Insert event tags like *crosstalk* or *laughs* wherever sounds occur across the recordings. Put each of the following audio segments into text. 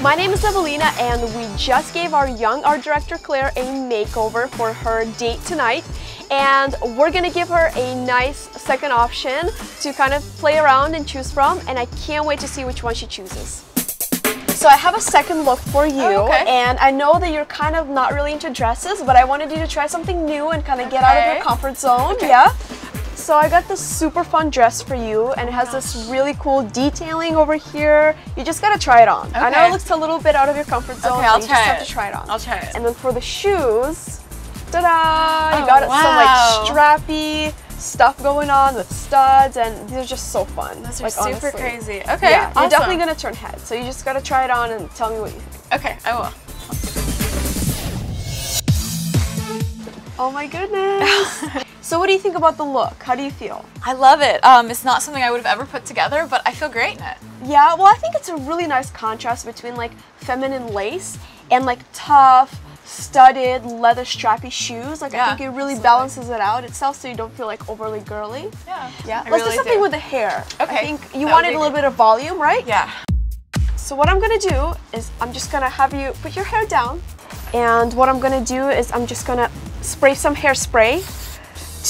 My name is Evelina and we just gave our young art director Claire a makeover for her date tonight and we're gonna give her a nice second option to kind of play around and choose from and I can't wait to see which one she chooses. So I have a second look for you Oh, okay. and I know that you're kind of not really into dresses but I wanted you to try something new and kind of get out of your comfort zone, yeah? So I got this super fun dress for you and it has this really cool detailing over here. You just gotta try it on. I know it looks a little bit out of your comfort zone, Okay, I'll you try just have it. to try it on. I'll try it. And then for the shoes, ta-da! You Oh, got it some like wow. strappy stuff going on with studs and these are just so fun. Those are like, super honestly. crazy. Okay, Yeah, you're awesome. definitely gonna turn heads. So you just gotta try it on and tell me what you think. Okay, I will. Oh my goodness. *laughs* so what do you think about the look? How do you feel? I love it. Um, it's not something I would have ever put together, but I feel great in it. Yeah, well, I think it's a really nice contrast between like feminine lace and like tough, studded, leather strappy shoes. Like, I think it really absolutely. balances it out itself so you don't feel like overly girly. Yeah. Yeah, I let's really do something do. with the hair. Okay. I think you that wanted a little good. bit of volume, right? Yeah. So what I'm gonna do is I'm just gonna have you put your hair down, and what I'm gonna do is I'm just gonna spray some hairspray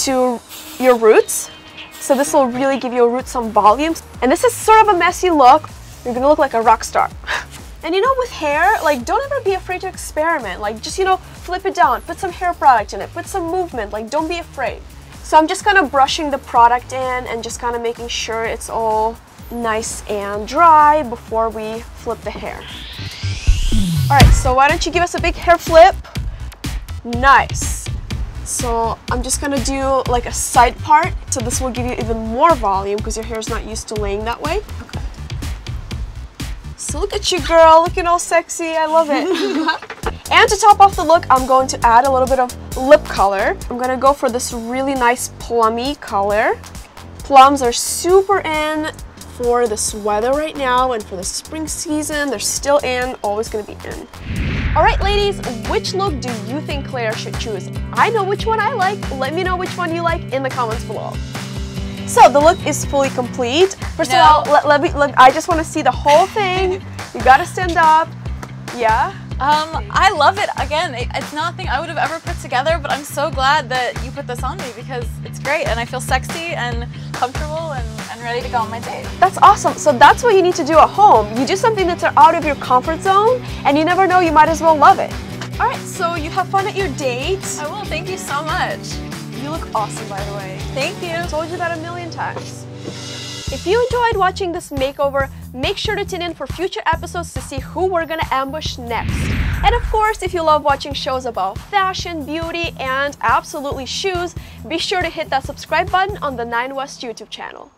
to your roots. So this will really give your roots some volume. And this is sort of a messy look. You're gonna look like a rock star. *laughs* And you know, with hair, like don't ever be afraid to experiment. Like just, you know, flip it down, put some hair product in it, put some movement, like don't be afraid. So I'm just kind of brushing the product in and just kind of making sure it's all nice and dry before we flip the hair. All right, so why don't you give us a big hair flip? Nice. So I'm just gonna do like a side part. So this will give you even more volume because your hair is not used to laying that way. Okay. So look at you, girl, looking all sexy. I love it. *laughs* and to top off the look, I'm going to add a little bit of lip color. I'm gonna go for this really nice plummy color. Plums are super in for this weather right now and for the spring season. They're still in, always gonna be in. All right, ladies, which look do you think Claire should choose? I know which one I like. Let me know which one you like in the comments below. So the look is fully complete. First No. of all, let, let me look. I just want to see the whole thing. *laughs* you gotta stand up. Yeah. Um, I love it. Again, it, it's nothing I would have ever put together, but I'm so glad that you put this on me because it's great and I feel sexy and comfortable and, and ready to go on my date. That's awesome. So that's what you need to do at home. You do something that's out of your comfort zone, and you never know, you might as well love it. All right, so you have fun at your date. I will. Thank you so much. You look awesome, by the way. Thank you. I Told you that a million times. If you enjoyed watching this makeover, make sure to tune in for future episodes to see who we're gonna ambush next. And of course, if you love watching shows about fashion, beauty, and absolutely shoes, be sure to hit that subscribe button on the 9 West YouTube channel.